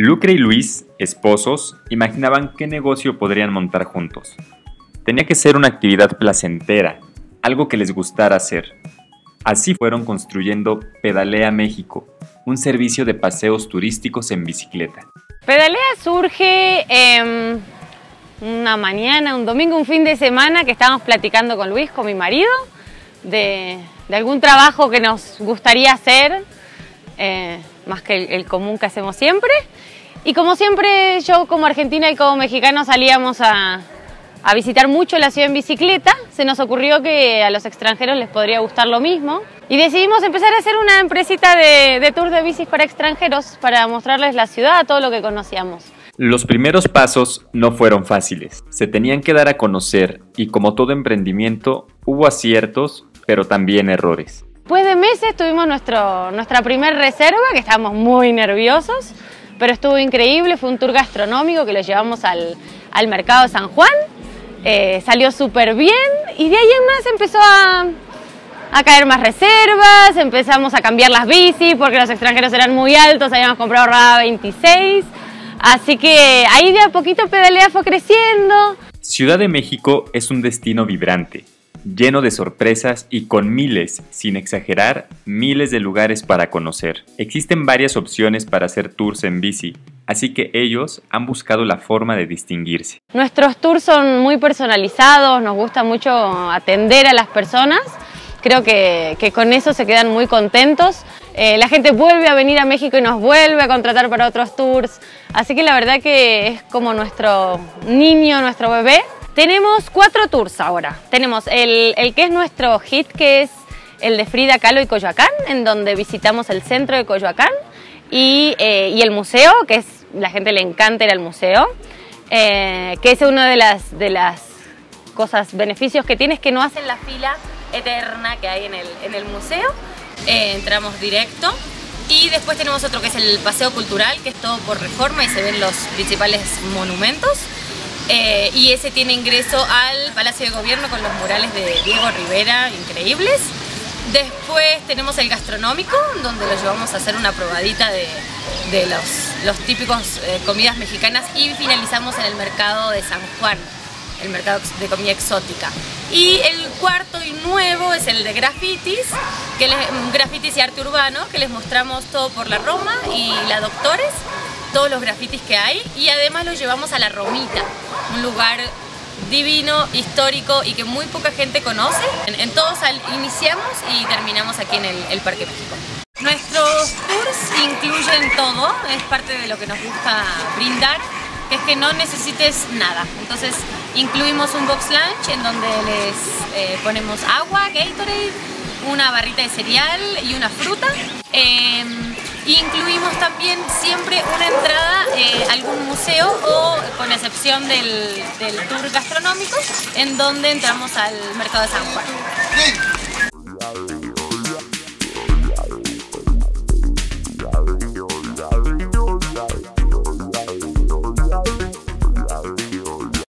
Lucre y Luis, esposos, imaginaban qué negocio podrían montar juntos. Tenía que ser una actividad placentera, algo que les gustara hacer. Así fueron construyendo Pedalea México, un servicio de paseos turísticos en bicicleta. Pedalea surge em, una mañana, un domingo, un fin de semana que estábamos platicando con Luis, con mi marido, de, algún trabajo que nos gustaría hacer, eh, más que el, común que hacemos siempre. Y como siempre, yo como argentina y como mexicano salíamos a, visitar mucho la ciudad en bicicleta, se nos ocurrió que a los extranjeros les podría gustar lo mismo. Y decidimos empezar a hacer una empresita de, de tour de bicis para extranjeros, para mostrarles la ciudad, todo lo que conocíamos. Los primeros pasos no fueron fáciles, se tenían que dar a conocer y como todo emprendimiento hubo aciertos, pero también errores. Después de meses tuvimos nuestro, nuestra primera reserva, que estábamos muy nerviosos, pero estuvo increíble, fue un tour gastronómico que lo llevamos al, al mercado de San Juan, eh, salió súper bien y de ahí en más empezó a, a caer más reservas, empezamos a cambiar las bicis porque los extranjeros eran muy altos, habíamos comprado Rada 26, así que ahí de a poquito Pedalea fue creciendo. Ciudad de México es un destino vibrante, lleno de sorpresas y con miles, sin exagerar, miles de lugares para conocer. Existen varias opciones para hacer tours en bici, así que ellos han buscado la forma de distinguirse. Nuestros tours son muy personalizados, nos gusta mucho atender a las personas, creo que, con eso se quedan muy contentos. Eh, la gente vuelve a venir a México y nos vuelve a contratar para otros tours, así que la verdad que es como nuestro niño, nuestro bebé, tenemos cuatro tours ahora. Tenemos el, que es nuestro hit, que es el de Frida Kahlo y Coyoacán, en donde visitamos el centro de Coyoacán y, eh, el museo, que es la gente le encanta ir al museo, eh, que es una de las, cosas, beneficios que tiene, es que no hacen la fila eterna que hay en el, museo. Eh, entramos directo. Y después tenemos otro que es el paseo cultural, que es todo por reforma y se ven los principales monumentos. Eh, y ese tiene ingreso al Palacio de Gobierno con los murales de Diego Rivera, increíbles. Después tenemos el gastronómico, donde lo llevamos a hacer una probadita de, los, típicos eh, comidas mexicanas y finalizamos en el mercado de San Juan, el mercado de comida exótica. Y el cuarto y nuevo es el de grafitis, que es grafitis y arte urbano, que les mostramos todo por la Roma y la Doctores, todos los grafitis que hay y además los llevamos a la Romita, un lugar divino, histórico y que muy poca gente conoce. En, todos iniciamos y terminamos aquí en el, Parque México. Nuestros tours incluyen todo, es parte de lo que nos gusta brindar, que es que no necesites nada. Entonces incluimos un box lunch en donde les eh, ponemos agua, Gatorade, una barrita de cereal y una fruta. Em, incluimos también siempre una entrada eh, a algún museo o con excepción del tour gastronómico en donde entramos al mercado de San Juan.